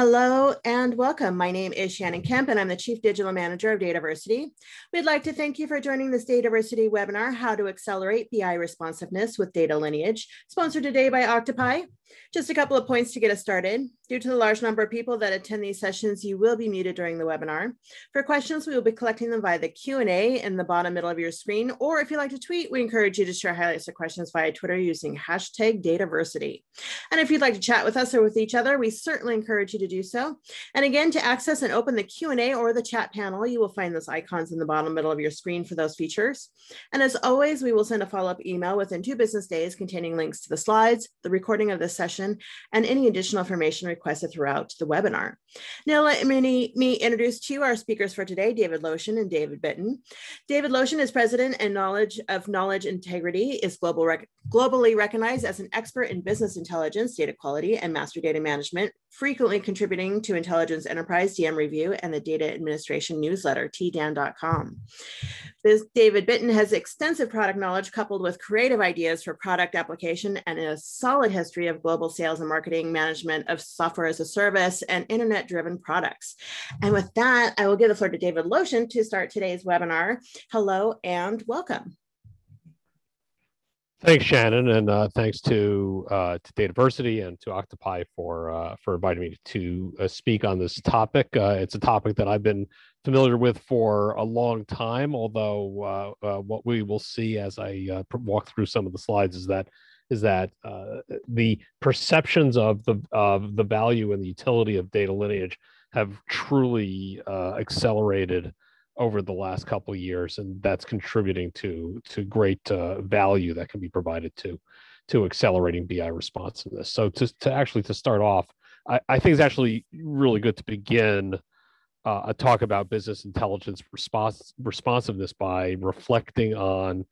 Hello and welcome. My name is Shannon Kemp and I'm the Chief Digital Manager of Dataversity. We'd like to thank you for joining this Dataversity webinar, How to Accelerate BI Responsiveness with Data Lineage, sponsored today by Octopai. Just a couple of points to get us started. Due to the large number of people that attend these sessions, you will be muted during the webinar. For questions, we will be collecting them via the Q&A in the bottom middle of your screen, or if you like to tweet, we encourage you to share highlights of questions via Twitter using hashtag Dataversity. And if you'd like to chat with us or with each other, we certainly encourage you to do so. And again, to access and open the Q&A or the chat panel, you will find those icons in the bottom middle of your screen for those features. And as always, we will send a follow-up email within two business days containing links to the slides, the recording of this session, and any additional information requested throughout the webinar. Now let me, me introduce to you our speakers for today, David Loshin and David Bitton. David Loshin is president and knowledge of knowledge integrity, is global rec globally recognized as an expert in business intelligence, data quality, and master data management, frequently contributing to Intelligent Enterprise DM Review and the Data Administration newsletter, tdan.com. David Bitton has extensive product knowledge coupled with creative ideas for product application and a solid history of global sales and marketing management of software as a service and internet driven products. And with that, I will give the floor to David Loshin to start today's webinar. Hello and welcome. Thanks, Shannon, and uh, thanks to uh, to Dataversity and to Octopai for uh, for inviting me to uh, speak on this topic. Uh, it's a topic that I've been familiar with for a long time. Although uh, what we will see as I walk through some of the slides is that is that the perceptions of the of the value and the utility of data lineage have truly accelerated over the last couple of years, and that's contributing to to great uh, value that can be provided to to accelerating BI responsiveness. So to to actually to start off, I, I think it's actually really good to begin uh, a talk about business intelligence response responsiveness by reflecting on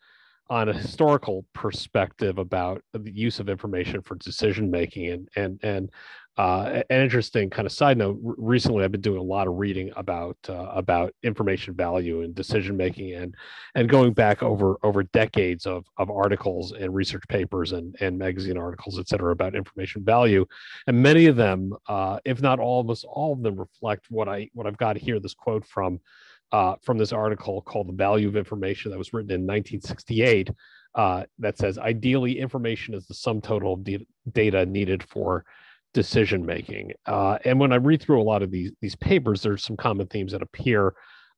on a historical perspective about the use of information for decision making and and and uh, an interesting kind of side note. recently, I've been doing a lot of reading about uh, about information value and decision making, and and going back over over decades of of articles and research papers and and magazine articles, et cetera, about information value, and many of them, uh, if not almost all of them, reflect what I what I've got here. This quote from uh, from this article called "The Value of Information" that was written in 1968. Uh, that says, ideally, information is the sum total of data needed for decision making. Uh, and when I read through a lot of these these papers, there's some common themes that appear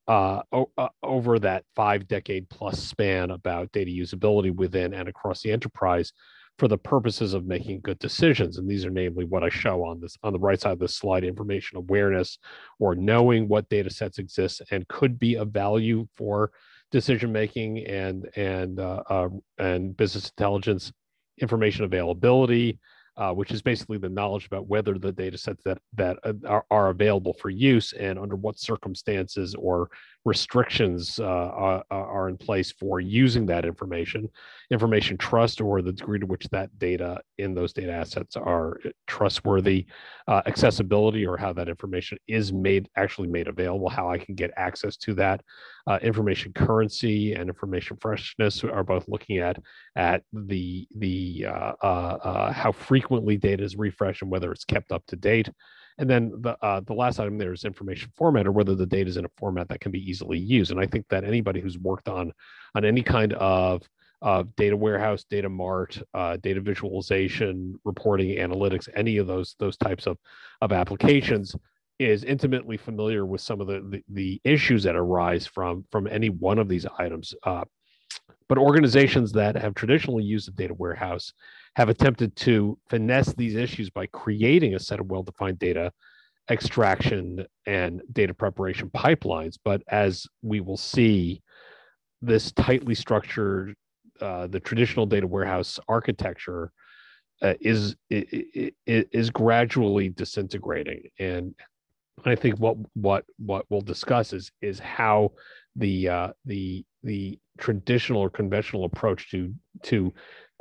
uh, o- uh, over that five decade plus span about data usability within and across the enterprise for the purposes of making good decisions. And these are namely what I show on this on the right side of this slide: information awareness, or knowing what data sets exist and could be of value for decision making and and uh, uh, and business intelligence, information availability uh, which is basically the knowledge about whether the data sets that that uh, are, are available for use and under what circumstances or restrictions uh, are, are, in place for using that information, information trust, or the degree to which that data in those data assets are trustworthy, uh, accessibility, or how that information is made actually made available, how I can get access to that. Uh, information currency and information freshness are both looking at at the the uh, uh, uh, how frequently data is refreshed and whether it's kept up to date. And then the uh, the last item there is information format, or whether the data is in a format that can be easily used. And I think that anybody who's worked on on any kind of of data warehouse, data mart, uh, data visualization, reporting, analytics, any of those those types of of applications is intimately familiar with some of the the, the issues that arise from from any one of these items. Uh, but organizations that have traditionally used a data warehouse have attempted to finesse these issues by creating a set of well defined data extraction and data preparation pipelines. But as we will see, this tightly structured, uh, the traditional data warehouse architecture uh, is, is is gradually disintegrating, and I think what what what we'll discuss is is how the uh, the the traditional or conventional approach to to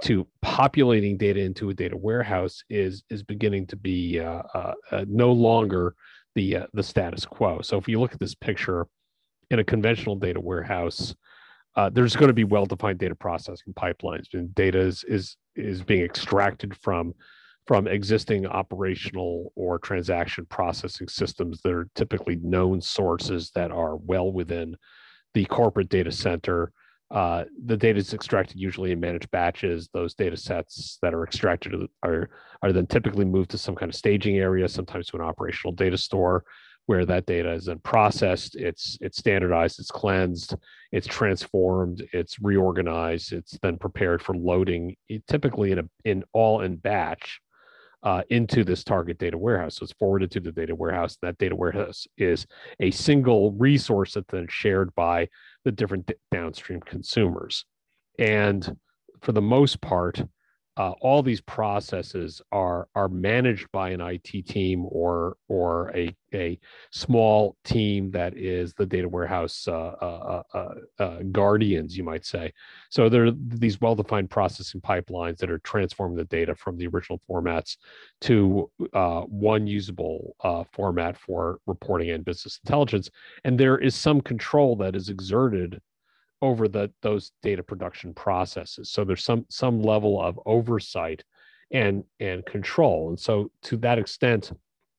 to populating data into a data warehouse is is beginning to be uh, uh, uh, no longer the uh, the status quo. So if you look at this picture in a conventional data warehouse, uh, there's going to be well-defined data processing pipelines, and data is is is being extracted from from existing operational or transaction processing systems that are typically known sources that are well within the corporate data center. Uh, the data is extracted usually in managed batches. Those data sets that are extracted are, are then typically moved to some kind of staging area, sometimes to an operational data store where that data is then processed, it's it's standardized, it's cleansed, it's transformed, it's reorganized, it's then prepared for loading, typically in a in all in batch uh, into this target data warehouse. So it's forwarded to the data warehouse. That data warehouse is a single resource that's then shared by the different d- downstream consumers. And for the most part, uh, all these processes are are managed by an IT team or or a a small team that is the data warehouse uh, uh, uh, uh, uh guardians, you might say. So there are these well-defined processing pipelines that are transforming the data from the original formats to one usable format for reporting and business intelligence, and there is some control that is exerted over the those data production processes. So there's some some level of oversight and and control. And so to that extent,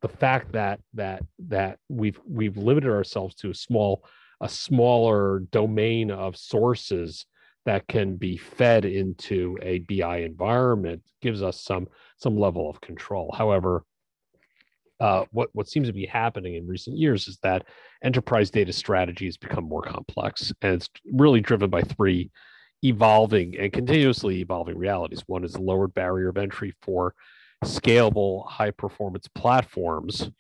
the fact that that that we've we've limited ourselves to a small a smaller domain of sources that can be fed into a BI environment gives us some some level of control. However, uh, what what seems to be happening in recent years is that enterprise data strategy has become more complex, and it's really driven by three evolving and continuously evolving realities. One is the lowered barrier of entry for scalable, high performance platforms,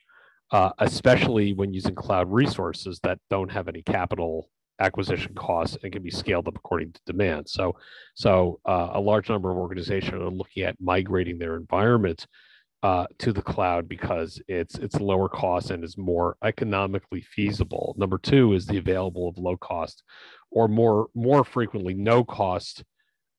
uh, especially when using cloud resources that don't have any capital acquisition costs and can be scaled up according to demand. So, so uh, a large number of organizations are looking at migrating their environment uh, to the cloud because it's it's lower cost and is more economically feasible. Number two is the available of low cost, or more more frequently no cost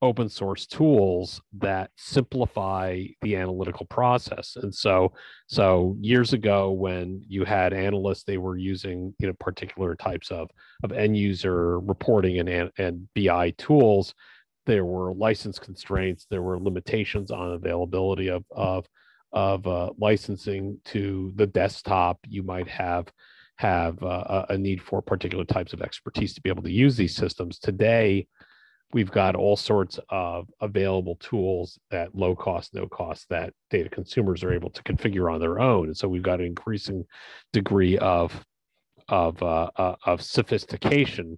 open source tools that simplify the analytical process and so so years ago when you had analysts they were using you know particular types of of end user reporting and and bi tools there were license constraints there were limitations on availability of of of uh, licensing to the desktop, you might have have uh, a need for particular types of expertise to be able to use these systems. Today, we've got all sorts of available tools at low cost, no cost that data consumers are able to configure on their own, and so we've got an increasing degree of of uh, uh, of sophistication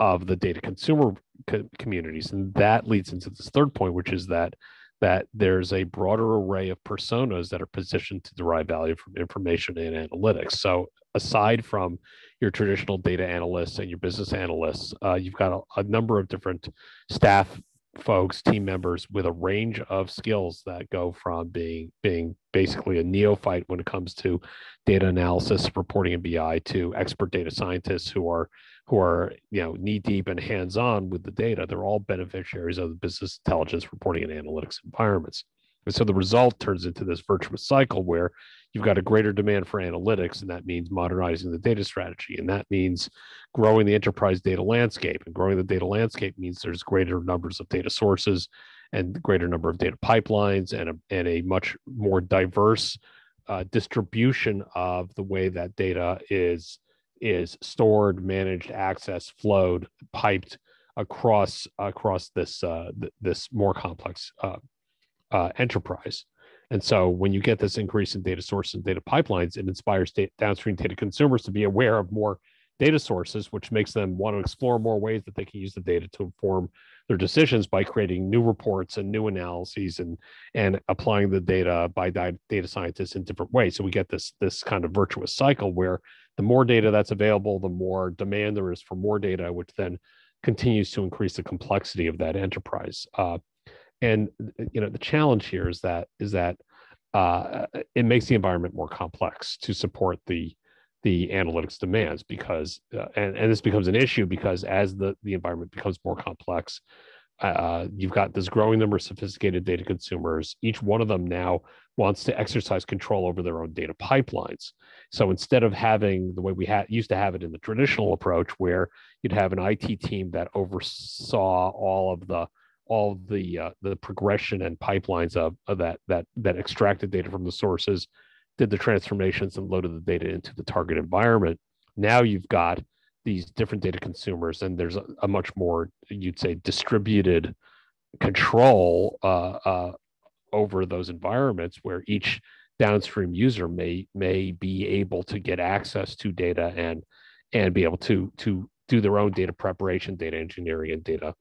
of the data consumer co- communities, and that leads into this third point, which is that that there's a broader array of personas that are positioned to derive value from information and analytics. So aside from your traditional data analysts and your business analysts, uh, you've got a, a, number of different staff folks, team members with a range of skills that go from being being basically a neophyte when it comes to data analysis, reporting, and BI to expert data scientists who are who are you know knee deep and hands on with the data. They're all beneficiaries of the business intelligence reporting and analytics environments. And so the result turns into this virtuous cycle where you've got a greater demand for analytics, and that means modernizing the data strategy. And that means growing the enterprise data landscape. And growing the data landscape means there's greater numbers of data sources and greater number of data pipelines and a, and a much more diverse uh, distribution of the way that data is is stored, managed, accessed, flowed, piped across across this uh, th- this more complex uh, uh, enterprise. And so when you get this increase in data sources and data pipelines, it inspires data, downstream data consumers to be aware of more data sources, which makes them want to explore more ways that they can use the data to inform their decisions by creating new reports and new analyses and and applying the data by data scientists in different ways. So we get this this kind of virtuous cycle where the more data that's available, the more demand there is for more data, which then continues to increase the complexity of that enterprise. Uh, and you know the challenge here is that is that uh, it makes the environment more complex to support the the analytics demands because uh, and, and this becomes an issue because as the the environment becomes more complex uh, you've got this growing number of sophisticated data consumers each one of them now wants to exercise control over their own data pipelines so instead of having the way we had used to have it in the traditional approach where you'd have an IT team that oversaw all of the all the uh, the progression and pipelines of, of that that that extracted data from the sources, did the transformations and loaded the data into the target environment. Now you've got these different data consumers, and there's a, a much more you'd say distributed control uh, uh, over those environments where each downstream user may may be able to get access to data and and be able to to do their own data preparation, data engineering, and data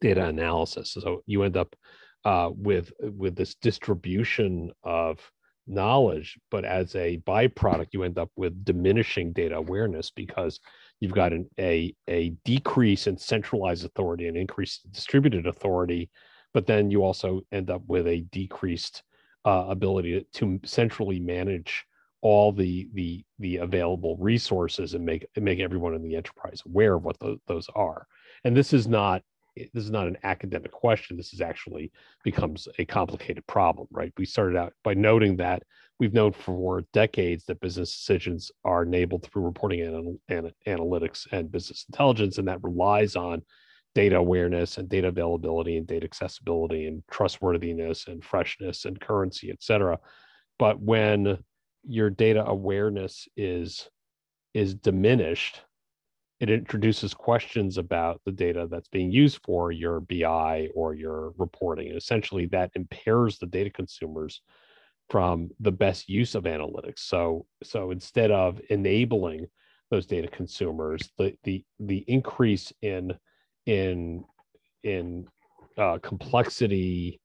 data analysis. So you end up uh, with with this distribution of knowledge, but as a byproduct, you end up with diminishing data awareness because you've got an, a a decrease in centralized authority and increase distributed authority, but then you also end up with a decreased uh, ability to, to centrally manage all the the the available resources and make make everyone in the enterprise aware of what those, those are. And this is not this is not an academic question. This is actually becomes a complicated problem, right? We started out by noting that we've known for decades that business decisions are enabled through reporting and, and analytics and business intelligence, and that relies on data awareness and data availability and data accessibility and trustworthiness and freshness and currency, et cetera. But when your data awareness is is diminished, it introduces questions about the data that's being used for your BI or your reporting. And essentially that impairs the data consumers from the best use of analytics. So, so instead of enabling those data consumers, the the the increase in in in uh, complexity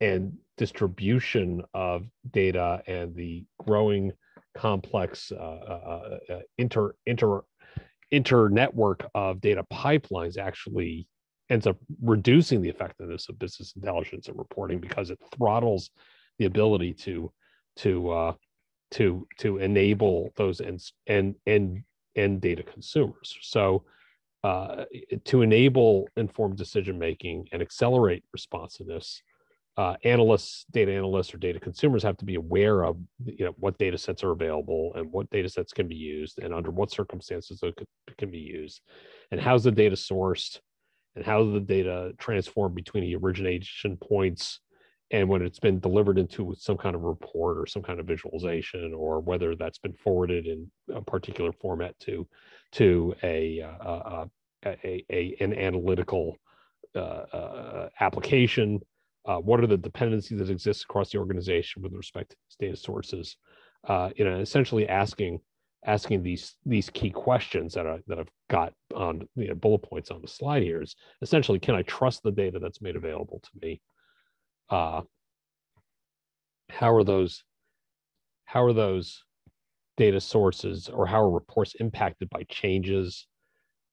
and distribution of data and the growing complex uh, uh, uh inter inter inter network of data pipelines actually ends up reducing the effectiveness of business intelligence and reporting because it throttles the ability to to uh, to to enable those and and and and data consumers. So uh, to enable informed decision making and accelerate responsiveness, uh, analysts, data analysts, or data consumers have to be aware of you know what data sets are available and what data sets can be used and under what circumstances they can be used, and how's the data sourced, and how the data transformed between the origination points and when it's been delivered into some kind of report or some kind of visualization or whether that's been forwarded in a particular format to to a, uh, uh, a, a, a an analytical uh, uh, application uh, what are the dependencies that exist across the organization with respect to data sources uh, you know essentially asking asking these these key questions that I that I've got on you know, bullet points on the slide here is essentially can I trust the data that's made available to me uh, how are those how are those data sources or how are reports impacted by changes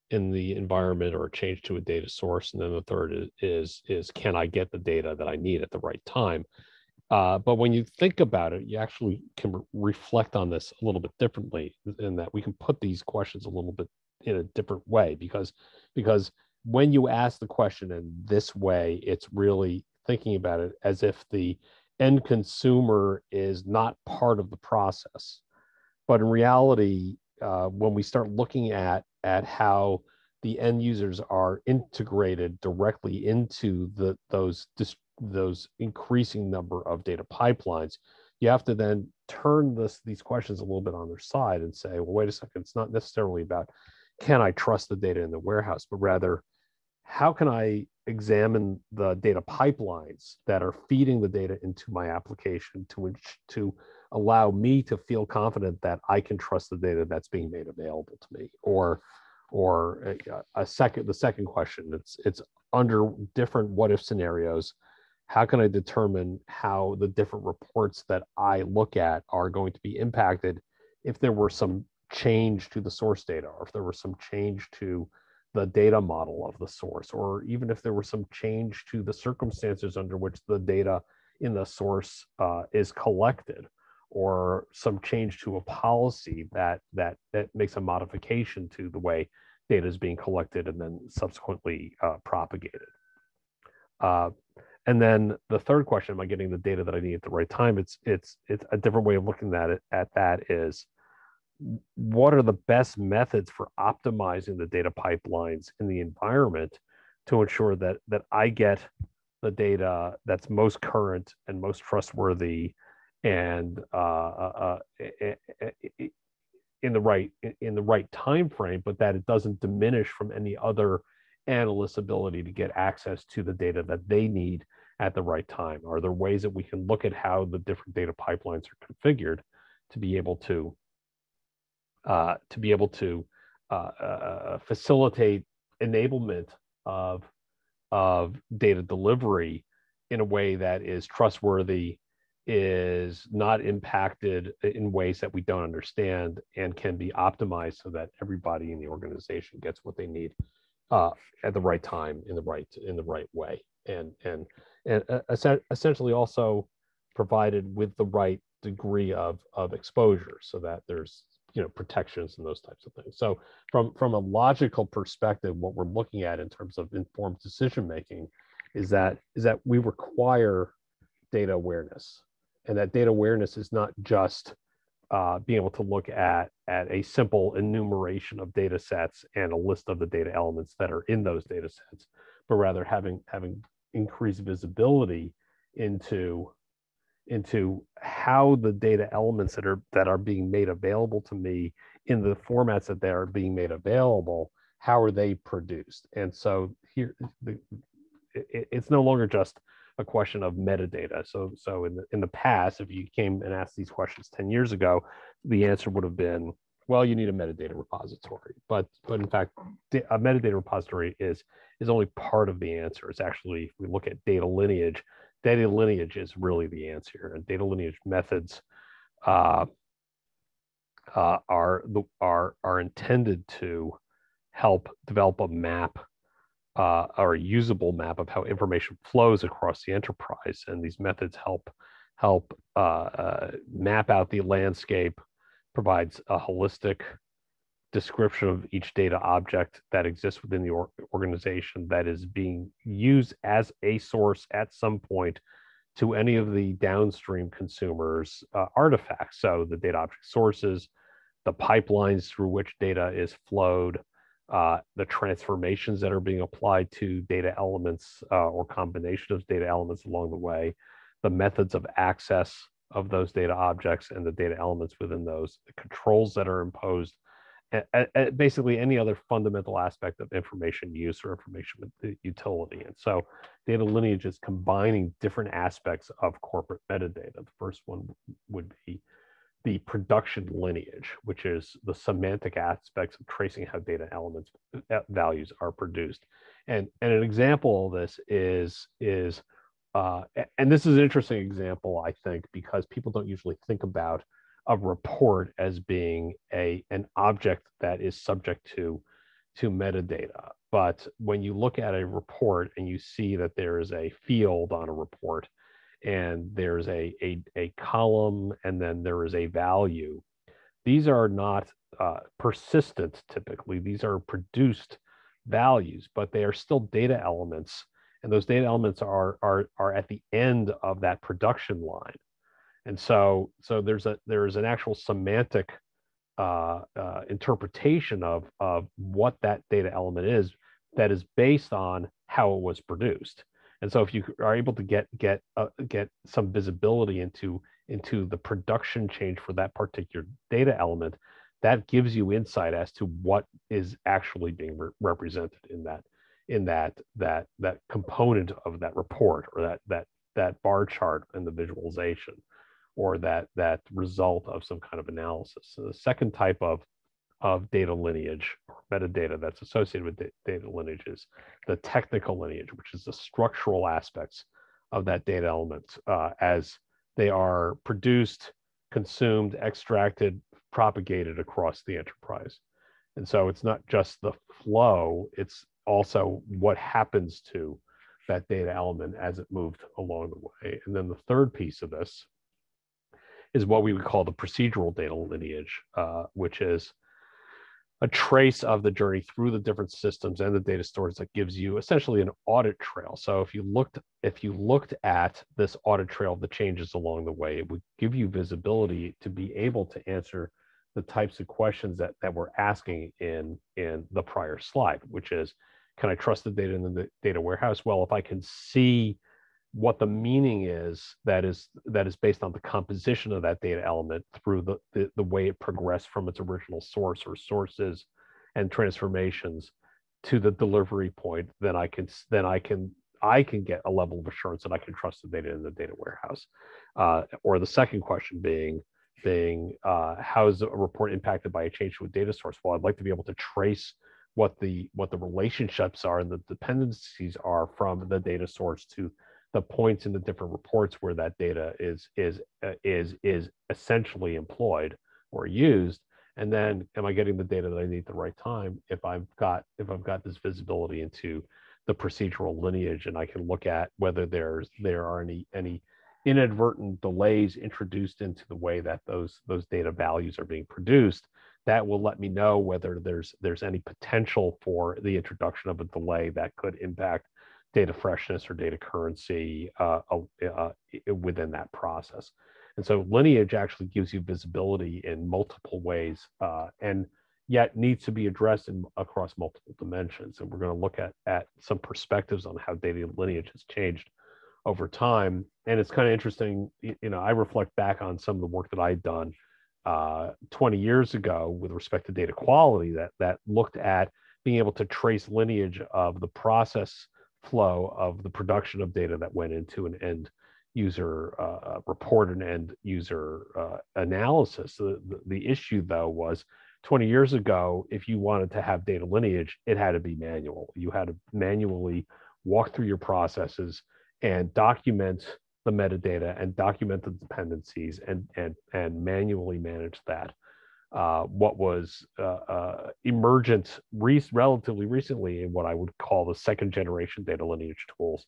in the environment or a change to a data source? And then the third is is, is can i get the data that i need at the right time? Uh, but when you think about it you actually can re- reflect on this a little bit differently in that we can put these questions a little bit in a different way because because when you ask the question in this way it's really thinking about it as if the end consumer is not part of the process. But in reality, uh, when we start looking at at how the end users are integrated directly into the those those increasing number of data pipelines, you have to then turn this these questions a little bit on their side and say, well, wait a second, it's not necessarily about can I trust the data in the warehouse, but rather how can I examine the data pipelines that are feeding the data into my application to which to allow me to feel confident that I can trust the data that's being made available to me? Or or a, a second the second question it's it's under different what if scenarios how can I determine how the different reports that I look at are going to be impacted if there were some change to the source data or if there were some change to the data model of the source, or even if there was some change to the circumstances under which the data in the source uh, is collected, or some change to a policy that that that makes a modification to the way data is being collected and then subsequently uh, propagated. Uh, and then the third question, am I getting the data that I need at the right time? It's it's it's a different way of looking at it. At that is what are the best methods for optimizing the data pipelines in the environment to ensure that that I get the data that's most current and most trustworthy and uh, uh, uh in the right in the right time frame, but that it doesn't diminish from any other analyst's ability to get access to the data that they need at the right time? Are there ways that we can look at how the different data pipelines are configured to be able to uh, to be able to uh, uh, facilitate enablement of of data delivery in a way that is trustworthy, is not impacted in ways that we don't understand, and can be optimized so that everybody in the organization gets what they need uh, at the right time in the right in the right way, and and and uh, essentially also provided with the right degree of of exposure, so that there's you know protections and those types of things. So from from a logical perspective, what we're looking at in terms of informed decision making is that is that we require data awareness, and that data awareness is not just uh, being able to look at at a simple enumeration of data sets and a list of the data elements that are in those data sets, but rather having having increased visibility into into how the data elements that are that are being made available to me in the formats that they are being made available how are they produced and so here the, it, it's no longer just a question of metadata. So, so in the, in the past, if you came and asked these questions 10 years ago, the answer would have been, well, you need a metadata repository. But, but in fact, a metadata repository is, is only part of the answer. It's actually, if we look at data lineage, data lineage is really the answer. And data lineage methods uh, uh, are, are, are intended to help develop a map uh, or a usable map of how information flows across the enterprise. And these methods help help uh, uh, map out the landscape, provides a holistic description of each data object that exists within the or organization that is being used as a source at some point to any of the downstream consumers uh, artifacts. So the data object sources, the pipelines through which data is flowed, uh, the transformations that are being applied to data elements uh, or combination of data elements along the way, the methods of access of those data objects and the data elements within those, the controls that are imposed, and basically any other fundamental aspect of information use or information utility. And so data lineage is combining different aspects of corporate metadata. The first one would be the production lineage, which is the semantic aspects of tracing how data elements uh, values are produced. And, and an example of this is, is uh, and this is an interesting example, I think, because people don't usually think about a report as being a, an object that is subject to, to metadata. But when you look at a report and you see that there is a field on a report, and there's a, a, a column and then there is a value. These are not uh, persistent typically, these are produced values, but they are still data elements. And those data elements are, are, are at the end of that production line. And so, so there's a there's an actual semantic uh, uh, interpretation of, of what that data element is that is based on how it was produced. And so if you are able to get get uh, get some visibility into into the production change for that particular data element, that gives you insight as to what is actually being re- represented in that in that that that component of that report or that that that bar chart and the visualization or that that result of some kind of analysis. So the second type of of data lineage or metadata that's associated with data lineage is the technical lineage, which is the structural aspects of that data element uh, as they are produced, consumed, extracted, propagated across the enterprise. And so it's not just the flow, it's also what happens to that data element as it moved along the way. And then the third piece of this is what we would call the procedural data lineage, uh, which is a trace of the journey through the different systems and the data stores that gives you essentially an audit trail. So if you looked if you looked at this audit trail of the changes along the way, it would give you visibility to be able to answer the types of questions that, that we're asking in in the prior slide, which is, can I trust the data in the data warehouse? Well, if I can see what the meaning is that is that is based on the composition of that data element through the, the, the way it progressed from its original source or sources and transformations to the delivery point, then I can then I can I can get a level of assurance that I can trust the data in the data warehouse. Uh, or the second question being, being uh, how is a report impacted by a change to a data source? Well, I'd like to be able to trace what the what the relationships are and the dependencies are from the data source to the points in the different reports where that data is is uh, is is essentially employed or used. And then am i getting the data that i need the right time? If i've got if i've got this visibility into the procedural lineage and I can look at whether there's there are any any inadvertent delays introduced into the way that those those data values are being produced that will let me know whether there's there's any potential for the introduction of a delay that could impact data freshness or data currency uh, uh, within that process and so lineage actually gives you visibility in multiple ways uh, and yet needs to be addressed in, across multiple dimensions. And we're going to look at, at some perspectives on how data lineage has changed over time. And it's kind of interesting, you know, I reflect back on some of the work that I'd done uh, 20 years ago with respect to data quality that, that looked at being able to trace lineage of the process flow of the production of data that went into an end user uh, report and end user uh, analysis. The, the, the issue though was 20 years ago, if you wanted to have data lineage, it had to be manual. You had to manually walk through your processes and document the metadata and document the dependencies and and and manually manage that. Uh, what was uh, uh, emergent re- relatively recently in what I would call the second generation data lineage tools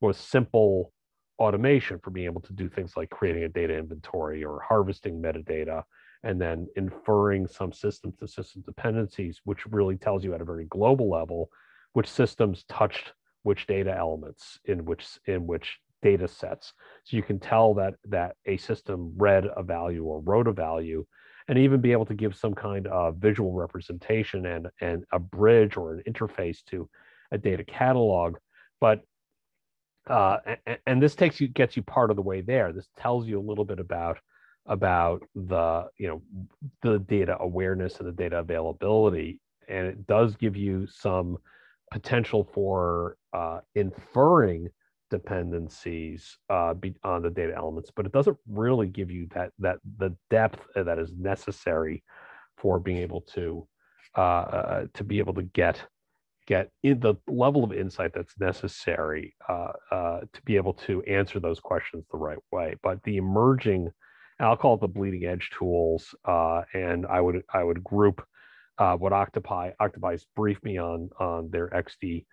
was simple automation for being able to do things like creating a data inventory or harvesting metadata and then inferring some system to system dependencies, which really tells you at a very global level which systems touched which data elements in which in which data sets. So you can tell that that a system read a value or wrote a value, and even be able to give some kind of visual representation and and a bridge or an interface to a data catalog. But uh, and, and this takes you gets you part of the way there. This tells you a little bit about about the you know the data awareness and the data availability and it does give you some potential for uh, inferring dependencies uh, on the data elements but it doesn't really give you that that the depth that is necessary for being able to uh, uh to be able to get get in the level of insight that's necessary uh, uh, to be able to answer those questions the right way but the emerging I'll call it the bleeding edge tools. Uh, and I would I would group uh, what Octopai Octopai's briefed me on on their XD,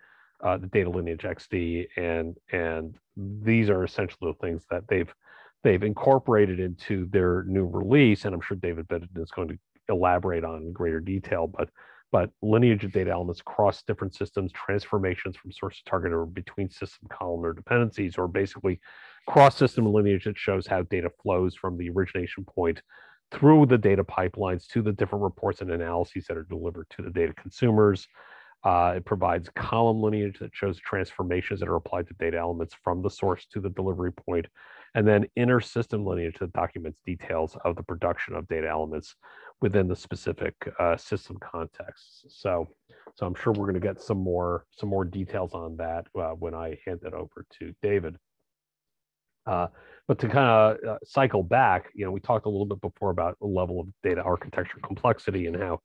uh, the data lineage XD, and and these are essentially the things that they've they've incorporated into their new release. And I'm sure David Bennett is going to elaborate on in greater detail, but but lineage of data elements across different systems, transformations from source to target or between system columnar dependencies, or basically cross-system lineage that shows how data flows from the origination point through the data pipelines to the different reports and analyses that are delivered to the data consumers. Uh, it provides column lineage that shows transformations that are applied to data elements from the source to the delivery point, and then inner system lineage that documents details of the production of data elements within the specific uh, system context. So, so I'm sure we're going to get some more some more details on that uh, when I hand it over to David. Uh, but to kind of uh, cycle back, you know, we talked a little bit before about the level of data architecture complexity and how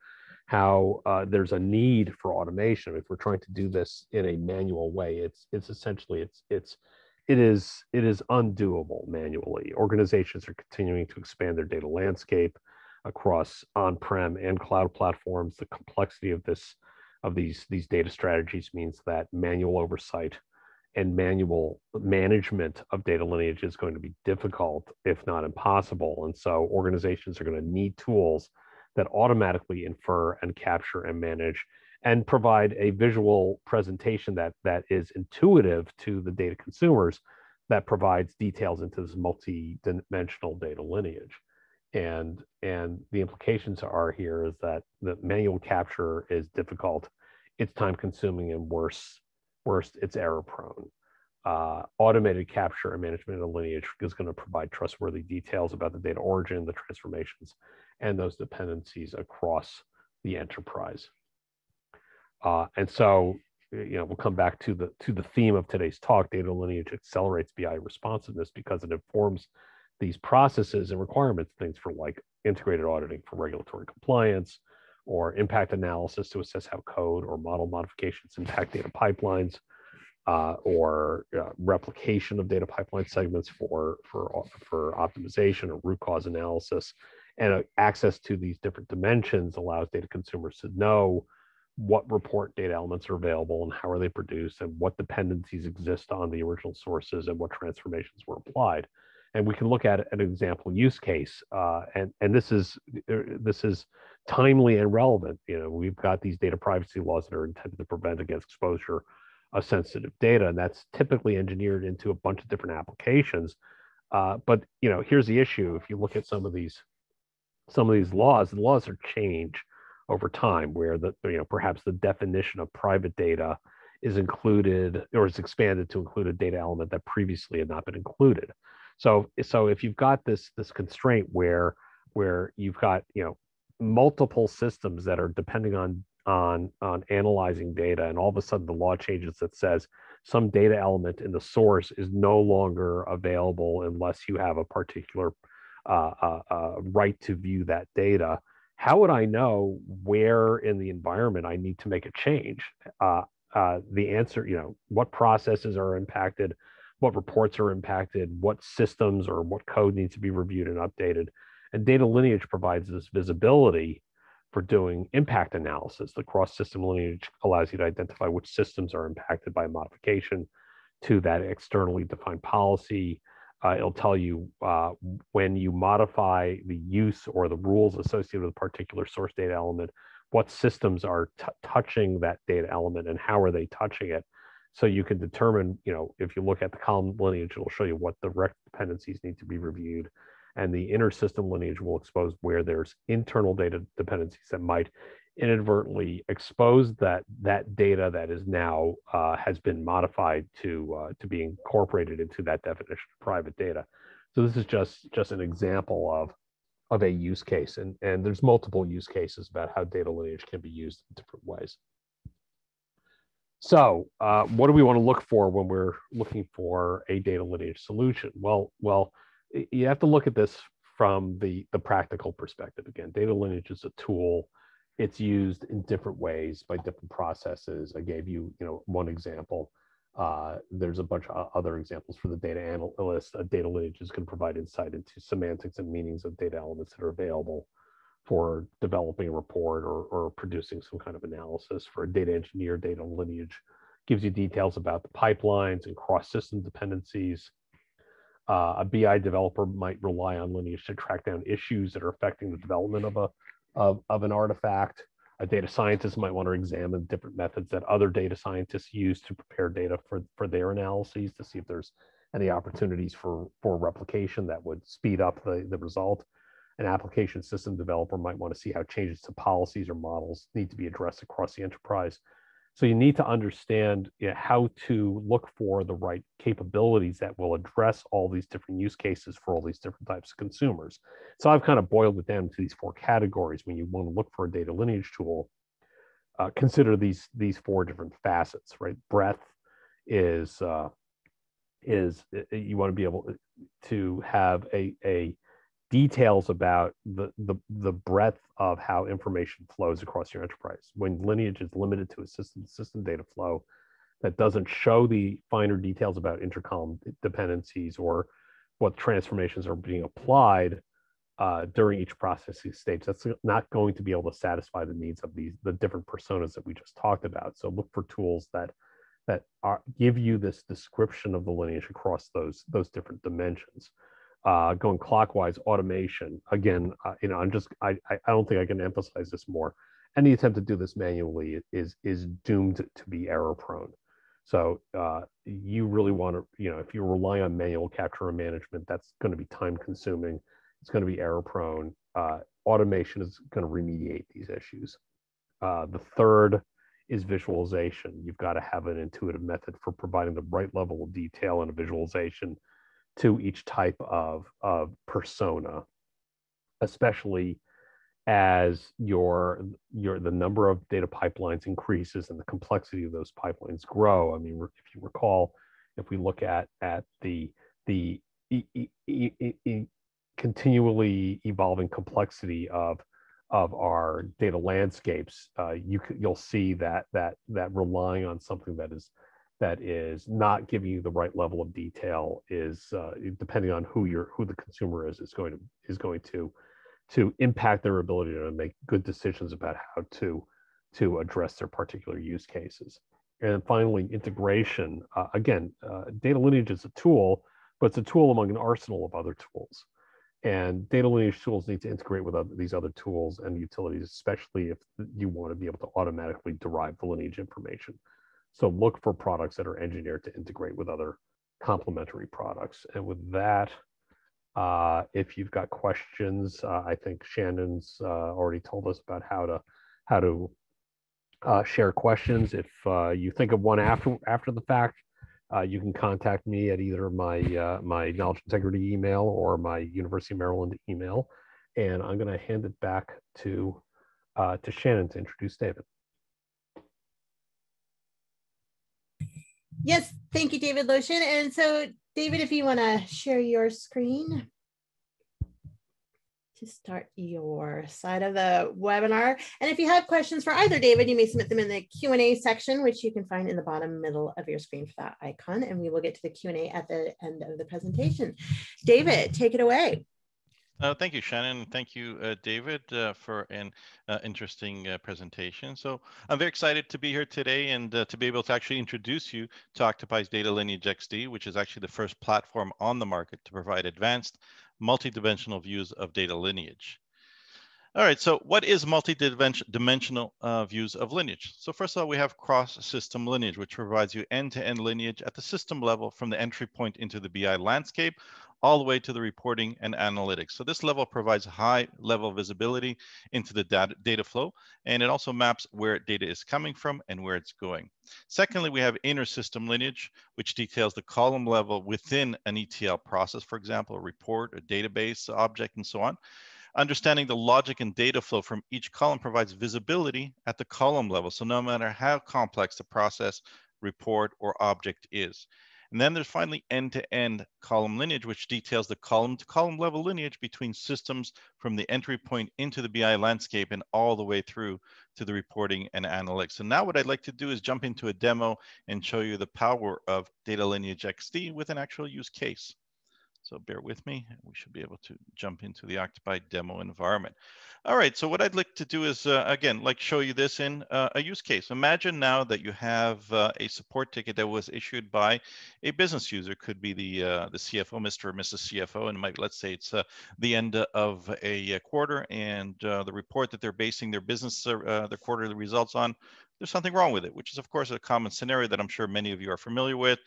how uh, there's a need for automation. If we're trying to do this in a manual way, it's it's essentially it's it's it is it is undoable manually. Organizations are continuing to expand their data landscape across on-prem and cloud platforms. The complexity of this of these these data strategies means that manual oversight and manual management of data lineage is going to be difficult, if not impossible. And so organizations are going to need tools that automatically infer and capture and manage and provide a visual presentation that that is intuitive to the data consumers that provides details into this multi-dimensional data lineage and and the implications are here is that the manual capture is difficult it's time consuming and worse, worse, it's error prone. Uh, automated capture and management of lineage is going to provide trustworthy details about the data origin, the transformations, and those dependencies across the enterprise. Uh, and so, you know, we'll come back to the to the theme of today's talk. Data lineage accelerates BI responsiveness because it informs these processes and requirements, things for like integrated auditing for regulatory compliance, or impact analysis to assess how code or model modifications impact data pipelines, uh, or uh, replication of data pipeline segments for for for optimization or root cause analysis, and uh, access to these different dimensions allows data consumers to know what report data elements are available and how are they produced and what dependencies exist on the original sources and what transformations were applied. And we can look at an example use case uh, and and this is uh, this is timely and relevant. You know we've got these data privacy laws that are intended to prevent against exposure of sensitive data and that's typically engineered into a bunch of different applications. Uh, but you know here's the issue. If you look at some of these some of these laws the laws are changed over time where the you know perhaps the definition of private data is included or is expanded to include a data element that previously had not been included. So so if you've got this this constraint where where you've got you know multiple systems that are depending on on on analyzing data and all of a sudden the law changes that says some data element in the source is no longer available unless you have a particular right to view that data how would i know where in the environment i need to make a change uh, uh, the answer you know what processes are impacted what reports are impacted, what systems or what code needs to be reviewed and updated. And data lineage provides this visibility for doing impact analysis. The cross system lineage allows you to identify which systems are impacted by a modification to that externally defined policy. Uh, it'll tell you uh, when you modify the use or the rules associated with a particular source data element, what systems are touching that data element and how are they touching it so you can determine, you know, if you look at the column lineage, it'll show you what the dependencies need to be reviewed. And the inner system lineage will expose where there's internal data dependencies that might inadvertently expose that that data that is now uh, has been modified to uh, to be incorporated into that definition of private data. So this is just just an example of of a use case, and and there's multiple use cases about how data lineage can be used in different ways. So, uh, what do we want to look for when we're looking for a data lineage solution? Well, well, you have to look at this from the the practical perspective. Again, data lineage is a tool. It's used in different ways by different processes. I gave you, you know, one example. Uh, there's a bunch of other examples for the data analyst. A data lineage is going to provide insight into semantics and meanings of data elements that are available for developing a report or, or producing some kind of analysis for a data engineer data lineage gives you details about the pipelines and cross-system dependencies uh, a bi developer might rely on lineage to track down issues that are affecting the development of a of, of an artifact a data scientist might want to examine different methods that other data scientists use to prepare data for, for their analyses to see if there's any opportunities for, for replication that would speed up the, the result an application system developer might want to see how changes to policies or models need to be addressed across the enterprise. So you need to understand you know, how to look for the right capabilities that will address all these different use cases for all these different types of consumers. So I've kind of boiled it down to these four categories. When you want to look for a data lineage tool, uh, consider these these four different facets. Right, breadth is uh, is you want to be able to have a a details about the, the, the breadth of how information flows across your enterprise. When lineage is limited to a system system data flow that doesn't show the finer details about intercolumn dependencies or what transformations are being applied uh, during each processing stage, that's not going to be able to satisfy the needs of these the different personas that we just talked about. So look for tools that that are, give you this description of the lineage across those those different dimensions uh, going clockwise automation. Again uh, you know i'm just I, I don't think i can emphasize this more. Any attempt to do this manually is is doomed to be error prone. So uh, you really want to you know if you rely on manual capture and management that's going to be time consuming. It's going to be error prone. Uh, automation is going to remediate these issues. Uh, the third is visualization. You've got to have an intuitive method for providing the right level of detail in a visualization to each type of, of persona, especially as your your the number of data pipelines increases and the complexity of those pipelines grow. I mean, if you recall, if we look at at the the e, e, e, continually evolving complexity of of our data landscapes, uh, you you'll see that that that relying on something that is that is not giving you the right level of detail is uh, depending on who your who the consumer is is going to is going to to impact their ability to make good decisions about how to to address their particular use cases. And finally, integration. Uh, again, uh, data lineage is a tool, but it's a tool among an arsenal of other tools. And data lineage tools need to integrate with other, these other tools and utilities, especially if you want to be able to automatically derive the lineage information. So look for products that are engineered to integrate with other complementary products. And with that, uh, if you've got questions, uh, I think Shannon's uh, already told us about how to how to uh, share questions. If uh, you think of one after after the fact, uh, you can contact me at either my my knowledge integrity email or my University of Maryland email, and I'm going to hand it back to to Shannon to introduce David. Yes, thank you, David Loshin. And so, David, if you want to share your screen to start your side of the webinar. And if you have questions for either David, you may submit them in the Q&A section, which you can find in the bottom middle of your screen for that icon. And we will get to the Q&A at the end of the presentation. David, take it away. Uh, thank you, Shannon. And thank you, uh, David, uh, for an uh, interesting uh, presentation. So I'm very excited to be here today and uh, to be able to actually introduce you to Octopai's Data Lineage XD, which is actually the first platform on the market to provide advanced multi-dimensional views of data lineage. All right, so what is multi-dimensional uh, views of lineage? So first of all, we have cross-system lineage, which provides you end-to-end -end lineage at the system level from the entry point into the BI landscape all the way to the reporting and analytics. So this level provides high level visibility into the data, data flow, and it also maps where data is coming from and where it's going. Secondly, we have inner system lineage, which details the column level within an ETL process, for example, a report, a database object, and so on. Understanding the logic and data flow from each column provides visibility at the column level. So no matter how complex the process, report, or object is. And then there's finally end-to-end column lineage, which details the column to column level lineage between systems from the entry point into the BI landscape and all the way through to the reporting and analytics. So now what I'd like to do is jump into a demo and show you the power of Data Lineage XD with an actual use case. So bear with me. We should be able to jump into the Octopai demo environment. All right, so what I'd like to do is, uh, again, like show you this in uh, a use case. Imagine now that you have uh, a support ticket that was issued by a business user. Could be the uh, the CFO, Mr. or Mrs. CFO, and might, let's say it's uh, the end of a uh, quarter and the report that they're basing their business, their quarterly results on, there's something wrong with it, which is of course a common scenario that I'm sure many of you are familiar with.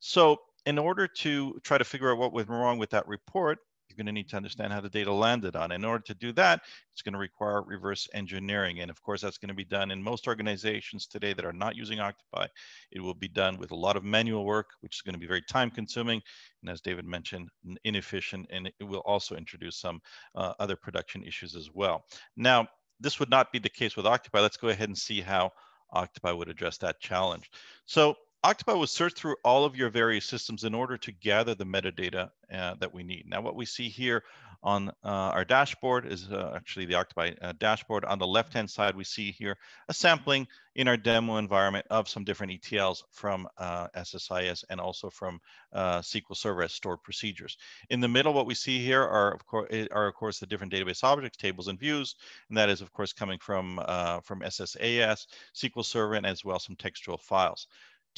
So in order to try to figure out what went wrong with that report, you're going to need to understand how the data landed on. In order to do that, it's going to require reverse engineering. And of course, that's going to be done in most organizations today that are not using Octopai. It will be done with a lot of manual work, which is going to be very time consuming. And as David mentioned, inefficient. And it will also introduce some uh, other production issues as well. Now, this would not be the case with Octopai. Let's go ahead and see how Octopai would address that challenge. So Octopai will search through all of your various systems in order to gather the metadata uh, that we need. Now, what we see here on uh, our dashboard is uh, actually the Octopai uh, dashboard. On the left-hand side, we see here a sampling in our demo environment of some different ETLs from uh, SSIS and also from uh, SQL Server as stored procedures. In the middle, what we see here are of course are of course the different database objects, tables, and views, and that is of course coming from from SSAS, SQL Server, and as well some textual files.